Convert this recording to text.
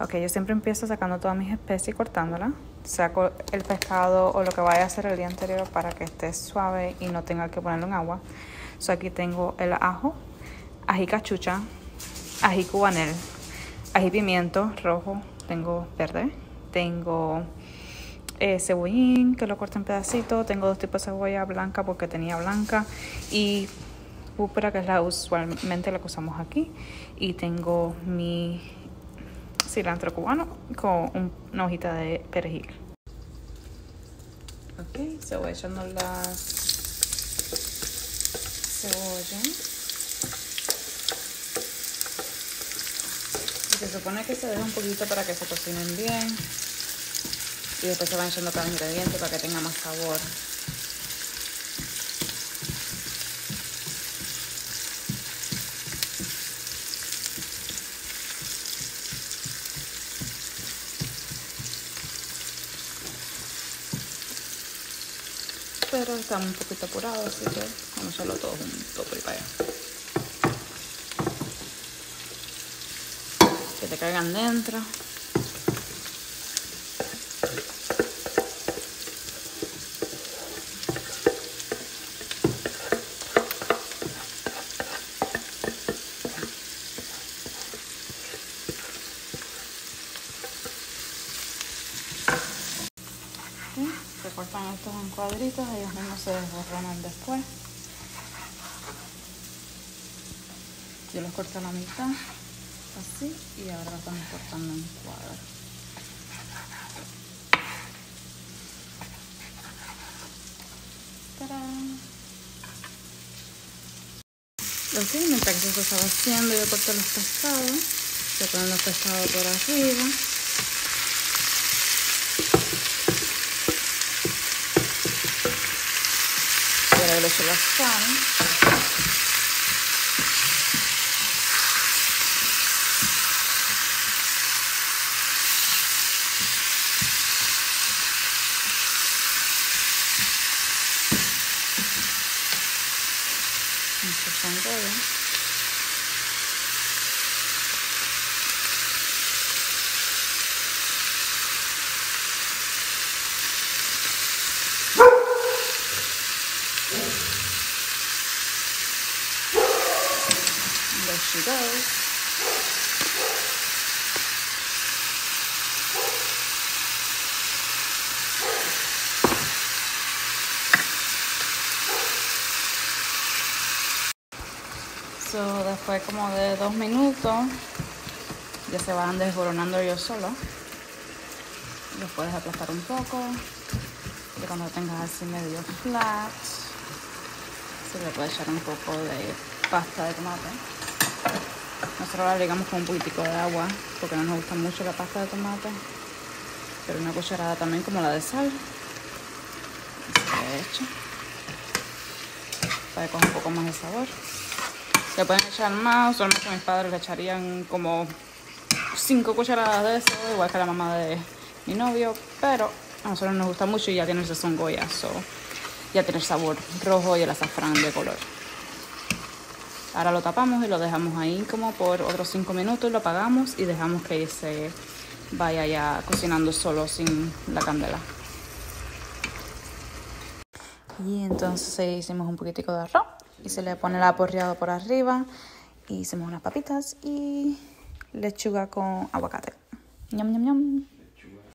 Ok, yo siempre empiezo sacando todas mis especies y cortándolas. Saco el pescado o lo que vaya a hacer el día anterior para que esté suave y no tenga que ponerlo en agua. So, aquí tengo el ajo, ají cachucha, ají cubanel, ají pimiento rojo, tengo verde, tengo eh, cebollín que lo corto en pedacitos, tengo dos tipos de cebolla blanca porque tenía blanca y púrpura que es la usualmente la que usamos aquí y tengo mi cilantro cubano con una hojita de perejil. Ok, se voy echando la cebolla. Se supone que se deja un poquito para que se cocinen bien. Y después se van echando cada ingrediente para que tenga más sabor. Pero estamos un poquito apurados, así que vamos a hacerlo todo junto por para allá. Que te caigan dentro. se cortan estos en cuadritos, ellos mismos se desborronan después. Yo los corto a la mitad, así, y ahora los cortando en cuadros. Ok, mientras que eso estaba haciendo, yo corto los pescados, se ponen los pescados por arriba. Le echo la sal. Mucho sangre. she goes. So, después como de dos minutos ya se van desboronando ellos solos. Los puedes aplastar un poco. Y cuando tengas así medio flat, se le puede echar un poco de pasta de tomate. Nosotros la agregamos con un poquitico de agua porque no nos gusta mucho la pasta de tomate. Pero una cucharada también como la de sal. Hecho. Para que coja un poco más de sabor. Le pueden echar más, usualmente mis padres le echarían como 5 cucharadas de eso, igual que la mamá de mi novio, pero a nosotros nos gusta mucho y ya tiene el sazón goya, ya tiene el sabor rojo y el azafrán de color. Ahora lo tapamos y lo dejamos ahí como por otros 5 minutos, lo apagamos y dejamos que se vaya ya cocinando solo sin la candela. Y entonces hicimos un poquitico de arroz y se le pone el aporreado por arriba. Y hicimos unas papitas y lechuga con aguacate. Ñam, ñam, ñam.